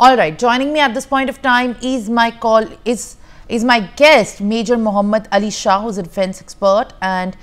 All right, joining me at this point of time is my call is is my guest Major Muhammad Ali Shah, who's a defense expert and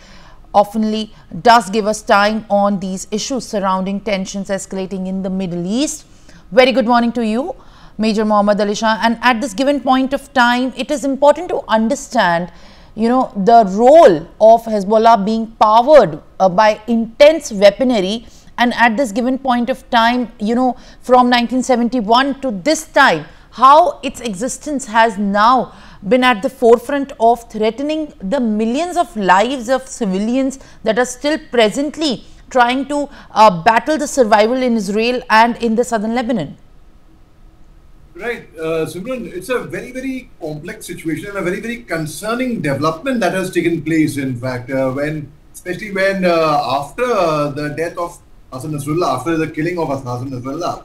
oftenly does give us time on these issues surrounding tensions escalating in the Middle East. Very good morning to you, Major Muhammad Ali Shah. And at this given point of time, it is important to understand, you know, the role of Hezbollah being powered uh, by intense weaponry and at this given point of time, you know, from 1971 to this time, how its existence has now been at the forefront of threatening the millions of lives of civilians that are still presently trying to uh, battle the survival in Israel and in the southern Lebanon. Right, uh, Simran, it's a very, very complex situation and a very, very concerning development that has taken place. In fact, uh, when, especially when uh, after the death of Hassan Nasrallah, after the killing of Hassan Nasrallah,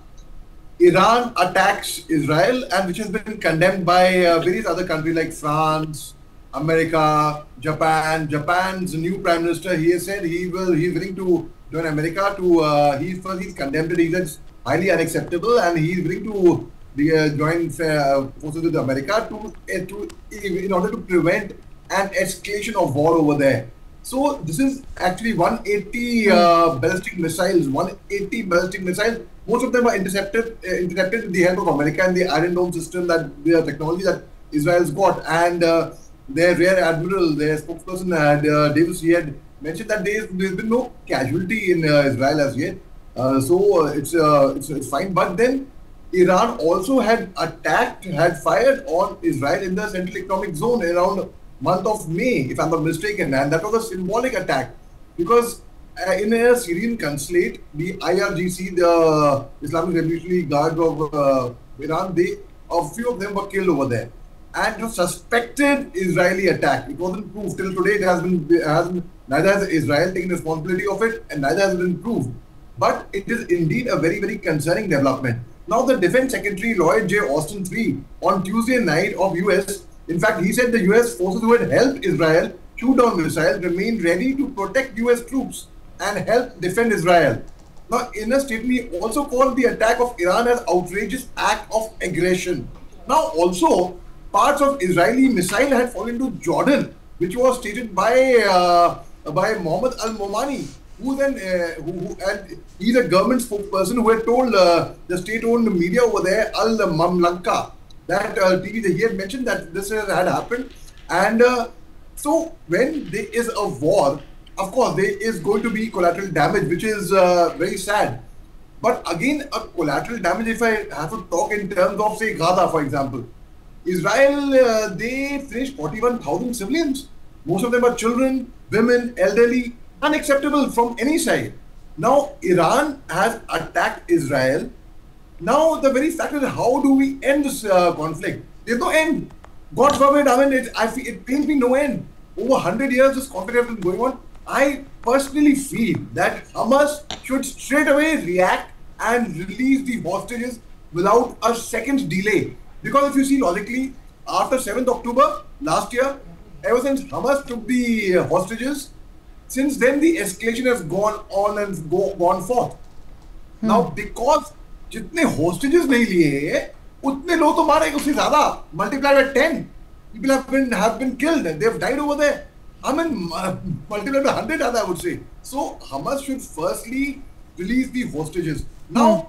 Iran attacks Israel and which has been condemned by uh, various other countries like France, America, Japan. Japan's new prime minister, he has said he will, he's willing to join America to, uh, he first he's condemned it, he said highly unacceptable and he's willing to the, uh, join uh, forces with America to, uh, to, in order to prevent an escalation of war over there. So this is actually 180 uh, ballistic missiles, 180 ballistic missiles. Most of them are intercepted, uh, intercepted with the help of America and the Iron Dome system that the technology that Israel's got. And uh, their rear admiral, their spokesperson, had, uh, Davis, he had mentioned that there's, there's been no casualty in uh, Israel as yet. Uh, so it's, it's, it's fine. But then Iran also had attacked, had fired on Israel in the Central Economic Zone around month of May, if I'm not mistaken, and that was a symbolic attack because uh, in a Syrian consulate, the IRGC, the Islamic Revolutionary Guard of uh, Iran, they a few of them were killed over there, and was suspected Israeli attack. It wasn't proved till today. It has been, has been neither has Israel taken responsibility of it, and neither has been proved. But it is indeed a very very concerning development. Now, the Defense Secretary Lloyd J. Austin III on Tuesday night of US in fact, he said the US forces who had helped Israel shoot down missiles remain ready to protect US troops and help defend Israel. Now, in a statement, he also called the attack of Iran as outrageous act of aggression. Now, also, parts of Israeli missile had fallen to Jordan, which was stated by uh, by Mohammed Al Momani, who then uh, who, who, and he's a government spokesperson who had told uh, the state-owned media over there Al Mamlaka that uh, TV, he had mentioned that this had happened. And uh, so when there is a war, of course, there is going to be collateral damage, which is uh, very sad. But again, a collateral damage, if I have to talk in terms of, say, Gaza, for example, Israel, uh, they finished 41,000 civilians. Most of them are children, women, elderly, unacceptable from any side. Now, Iran has attacked Israel now, the very fact is, how do we end this uh, conflict? There's no end. God forbid, I mean, it, I feel, it pains me no end. Over 100 years, this conflict has been going on. I personally feel that Hamas should straight away react and release the hostages without a second's delay. Because if you see logically, after 7th October last year, ever since Hamas took the hostages, since then the escalation has gone on and go, gone forth. Hmm. Now, because जितने hostages नहीं लिए उतने लोग तो मारे उससे ज़्यादा multiply by ten people have been have been killed they've died over there I mean multiplied by 100 I would say so Hamas should firstly release the hostages now mm.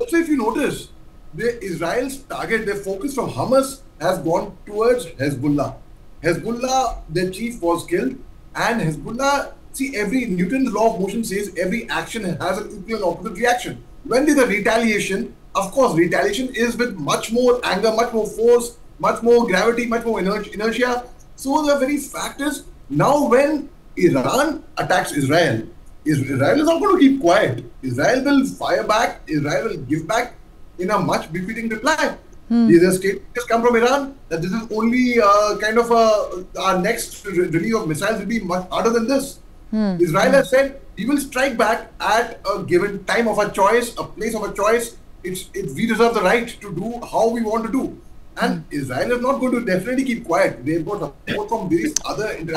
also if you notice the Israel's target their focus from Hamas has gone towards Hezbollah Hezbollah their chief was killed and Hezbollah see every Newton's law of motion says every action has an equal and opposite reaction when there's a retaliation, of course, retaliation is with much more anger, much more force, much more gravity, much more inertia. So the very fact is, now when Iran attacks Israel, Israel is not going to keep quiet. Israel will fire back. Israel will give back in a much befitting reply. Hmm. These are statements come from Iran that this is only uh, kind of a, our next release of missiles will be much harder than this. Hmm. Israel has said we will strike back at a given time of our choice, a place of our choice. It's, it, we deserve the right to do how we want to do. And hmm. Israel is not going to definitely keep quiet. They've got support from various other international.